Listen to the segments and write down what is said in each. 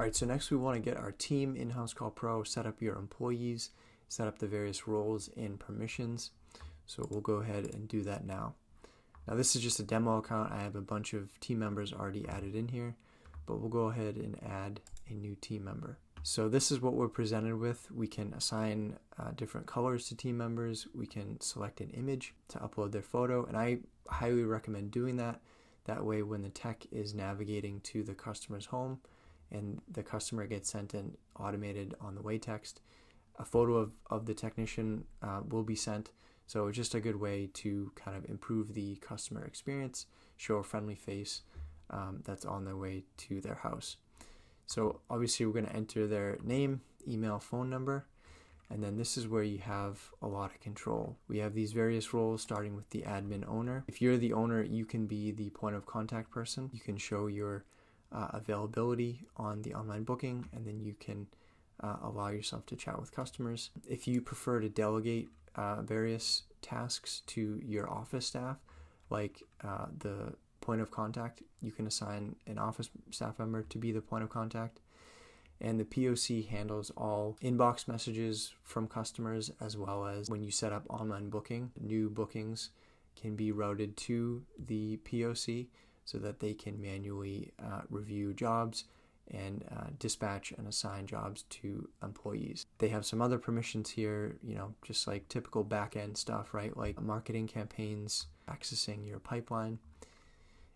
All right, so next we want to get our team in Housecall Pro, set up your employees, set up the various roles and permissions. So we'll go ahead and do that now. Now this is just a demo account. I have a bunch of team members already added in here, but we'll go ahead and add a new team member. So this is what we're presented with. We can assign uh, different colors to team members. We can select an image to upload their photo, and I highly recommend doing that. That way, when the tech is navigating to the customer's home and the customer gets sent an automated on the way text, a photo of, of the technician uh, will be sent. So it's just a good way to kind of improve the customer experience, show a friendly face um, that's on their way to their house. So obviously we're going to enter their name, email, phone number, and then this is where you have a lot of control. We have these various roles starting with the admin owner. If you're the owner, you can be the point of contact person. You can show your uh, availability on the online booking, and then you can uh, allow yourself to chat with customers. If you prefer to delegate uh, various tasks to your office staff, like uh, the point of contact. You can assign an office staff member to be the point of contact. And the POC handles all inbox messages from customers as well as when you set up online booking, new bookings can be routed to the POC so that they can manually uh, review jobs and uh, dispatch and assign jobs to employees. They have some other permissions here, you know, just like typical back end stuff, right? Like marketing campaigns, accessing your pipeline.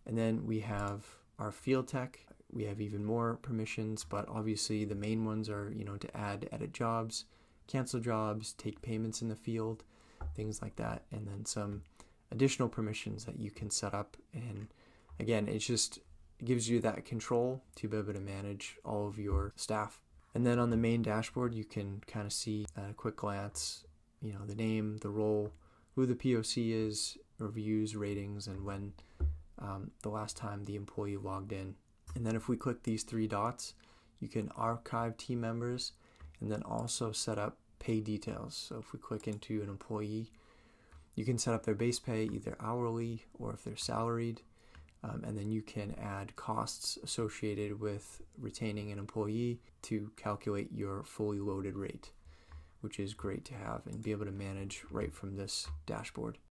And then we have our field tech. We have even more permissions, but obviously the main ones are, you know, to add, edit jobs, cancel jobs, take payments in the field, things like that. And then some additional permissions that you can set up. And again, it just gives you that control to be able to manage all of your staff. And then on the main dashboard, you can kind of see at a quick glance, you know, the name, the role, who the POC is, reviews, ratings, and when um, the last time the employee logged in. And then if we click these three dots, you can archive team members and then also set up pay details. So if we click into an employee, you can set up their base pay either hourly or if they're salaried. Um, and then you can add costs associated with retaining an employee to calculate your fully loaded rate, which is great to have and be able to manage right from this dashboard.